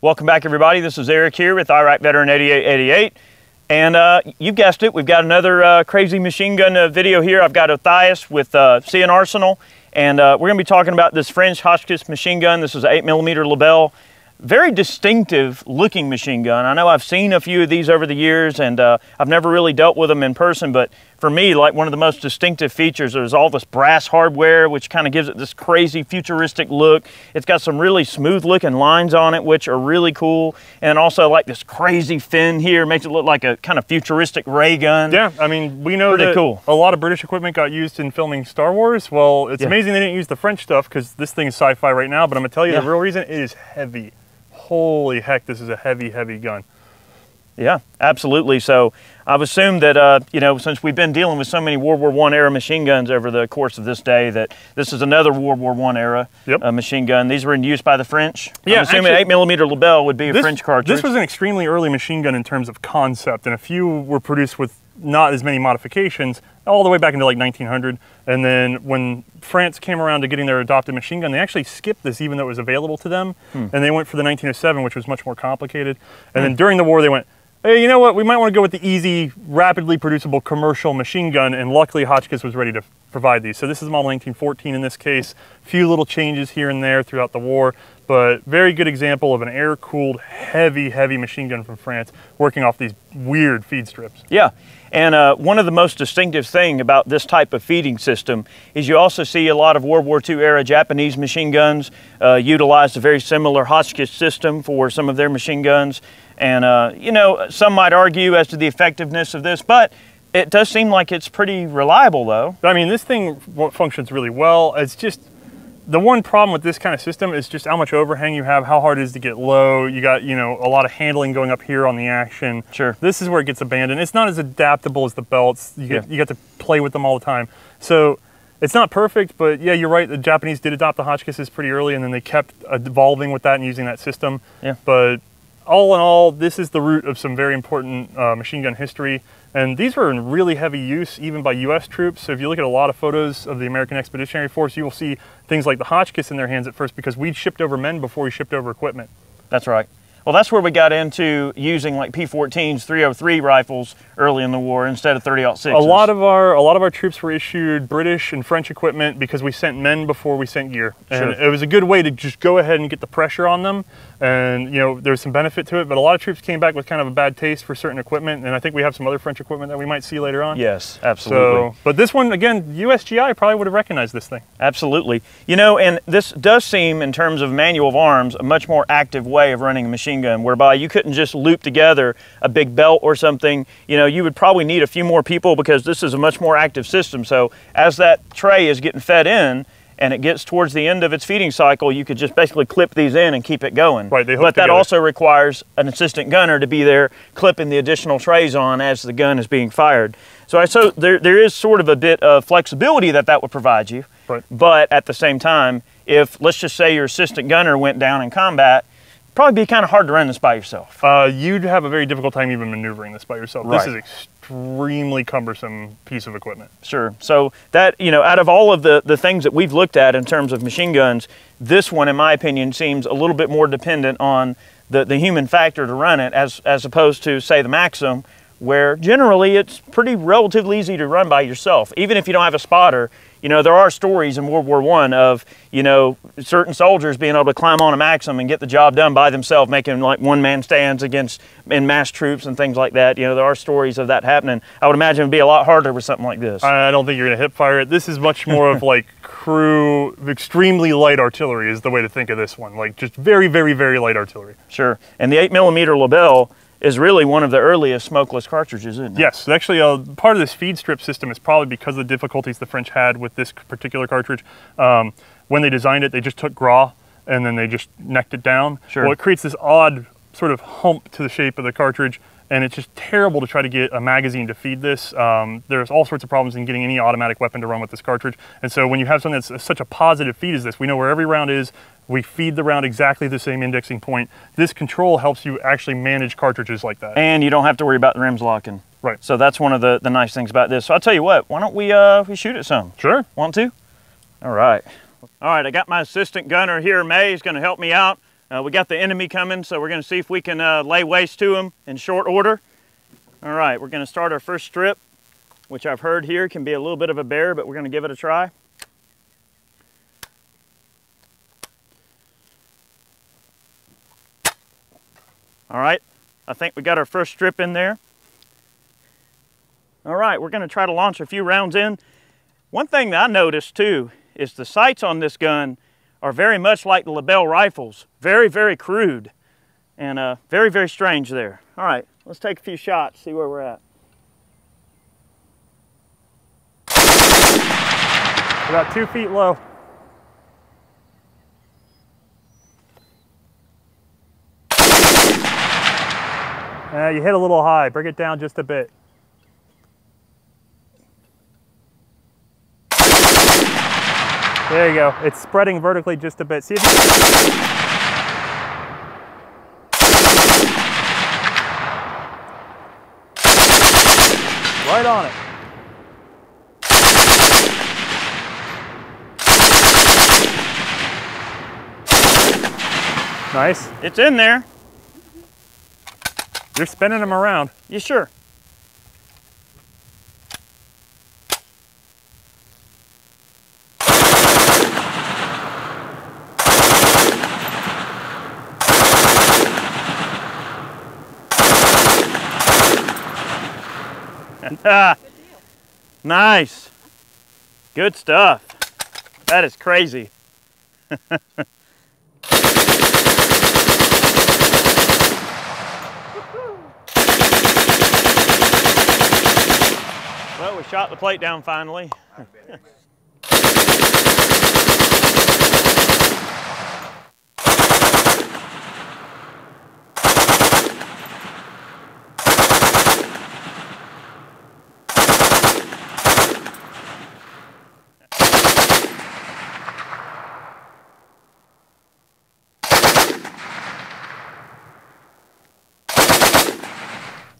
Welcome back, everybody. This is Eric here with Iraq Veteran 8888. And uh, you guessed it, we've got another uh, crazy machine gun uh, video here. I've got Othais with uh, C&Rsenal, and uh, we're going to be talking about this French Hotchkiss machine gun. This is an 8 millimeter Lebel very distinctive looking machine gun. I know I've seen a few of these over the years and uh, I've never really dealt with them in person, but for me, like one of the most distinctive features is all this brass hardware, which kind of gives it this crazy futuristic look. It's got some really smooth looking lines on it, which are really cool. And also like this crazy fin here makes it look like a kind of futuristic ray gun. Yeah, I mean, we know Pretty that cool. a lot of British equipment got used in filming Star Wars. Well, it's Yeah. amazing they didn't use the French stuff because this thing is sci-fi right now, but I'm gonna tell you Yeah. the real reason it is heavy. Holy heck, this is a heavy, heavy gun. Yeah, absolutely. So I've assumed that, uh, you know, since we've been dealing with so many World War One era machine guns over the course of this day, that this is another World War One era Yep. uh, machine gun. These were in use by the French. Yeah, I'm assuming actually- eight millimeter Lebel would be a This, French cartridge. this was an extremely early machine gun in terms of concept, and a few were produced with not as many modifications all the way back into like 1900. And then when France came around to getting their adopted machine gun, they actually skipped this even though it was available to them. Hmm. And they went for the 1907, which was much more complicated. And then during the war, they went, hey, you know what? We might want to go with the easy, rapidly producible commercial machine gun. And luckily, Hotchkiss was ready to provide these. So this is model 1914 in this case. Few little changes here and there throughout the war, but very good example of an air-cooled, heavy, heavy machine gun from France working off these weird feed strips. Yeah, and uh, one of the most distinctive thing about this type of feeding system is you also see a lot of World War II era Japanese machine guns uh, utilized a very similar Hotchkiss system for some of their machine guns. And uh, you know, some might argue as to the effectiveness of this, but it does seem like it's pretty reliable, though. I mean, this thing functions really well. It's just the one problem with this kind of system is just how much overhang you have, how hard it is to get low. You got, you know, a lot of handling going up here on the action. Sure. This is where it gets abandoned. It's not as adaptable as the belts. You get, Yeah. you get to play with them all the time. So it's not perfect, but yeah, you're right. The Japanese did adopt the Hotchkisses pretty early, and then they kept evolving with that and using that system. Yeah. But all in all, this is the root of some very important uh, machine gun history. And these were in really heavy use even by US troops. So if you look at a lot of photos of the American Expeditionary Force, you will see things like the Hotchkiss in their hands at first because we shipped over men before we shipped over equipment. That's right. Well, that's where we got into using like P-14s, 303 rifles early in the war instead of 30-06. A lot of our a lot of our troops were issued British and French equipment because we sent men before we sent gear, and Sure. it was a good way to just go ahead and get the pressure on them. And you know, there's some benefit to it, but a lot of troops came back with kind of a bad taste for certain equipment, and I think we have some other French equipment that we might see later on. Yes, absolutely. So, but this one again, USGI probably would have recognized this thing. Absolutely. You know, and this does seem, in terms of manual of arms, a much more active way of running a machine gun, um, whereby you couldn't just loop together a big belt or something. You know, you would probably need a few more people because this is a much more active system. So as that tray is getting fed in, and it gets towards the end of its feeding cycle, you could just basically clip these in and keep it going. Right, they hook but that together. also requires an assistant gunner to be there clipping the additional trays on as the gun is being fired. So I so there there is sort of a bit of flexibility that that would provide you. Right. But at the same time, if let's just say your assistant gunner went down in combat, probably be kind of hard to run this by yourself. Uh, you'd have a very difficult time even maneuvering this by yourself. Right. This is extremely cumbersome piece of equipment. Sure. So that you know, out of all of the the things that we've looked at in terms of machine guns, this one, in my opinion, seems a little bit more dependent on the the human factor to run it, as as opposed to say the Maxim, where generally it's pretty relatively easy to run by yourself, even if you don't have a spotter. You know, there are stories in World War One of you know certain soldiers being able to climb on a Maxim and get the job done by themselves, making like one man stands against in mass troops and things like that. You know, there are stories of that happening. I would imagine it'd be a lot harder with something like this. I don't think you're going to hip fire it. This is much more of like crew, extremely light artillery is the way to think of this one. Like just very, very, very light artillery. Sure. And the 8 millimeter Lebel is really one of the earliest smokeless cartridges, isn't it? Yes, actually, uh, part of this feed strip system is probably because of the difficulties the French had with this particular cartridge. Um, when they designed it, they just took Gras and then they just necked it down. Sure. Well, it creates this odd sort of hump to the shape of the cartridge, and it's just terrible to try to get a magazine to feed this. Um, there's all sorts of problems in getting any automatic weapon to run with this cartridge. And so when you have something that's such a positive feed as this, we know where every round is. We feed the round exactly the same indexing point. This control helps you actually manage cartridges like that. And you don't have to worry about the rims locking. Right. So that's one of the, the nice things about this. So I'll tell you what, why don't we uh we shoot at some? Sure. Want to? All right. All right, I got my assistant gunner here, May, is gonna help me out. Uh, we got the enemy coming, so we're gonna see if we can uh, lay waste to them in short order. All right, we're gonna start our first strip, which I've heard here can be a little bit of a bear, but we're gonna give it a try. All right, I think we got our first strip in there. All right, we're gonna try to launch a few rounds in. One thing that I noticed too is the sights on this gun are very much like the Lebel rifles. Very, very crude and uh, very, very strange there. All right, let's take a few shots, see where we're at. About two feet low. Uh, you hit a little high. Bring it down just a bit. There you go. It's spreading vertically just a bit. See if you Right on it. Nice. It's in there. You're spinning them around. You sure? nice. Good stuff. That is crazy. well, we shot the plate down finally.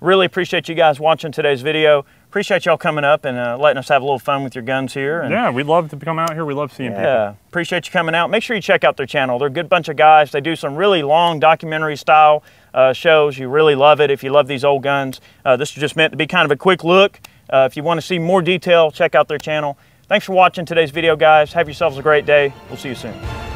Really appreciate you guys watching today's video. Appreciate y'all coming up and uh, letting us have a little fun with your guns here. And Yeah, we'd love to come out here. We love seeing people. yeah, appreciate you coming out. Make sure you check out their channel. They're a good bunch of guys. They do some really long documentary style uh, shows. You really love it if you love these old guns. Uh, this is just meant to be kind of a quick look. Uh, if you want to see more detail, check out their channel. Thanks for watching today's video, guys. Have yourselves a great day. We'll see you soon.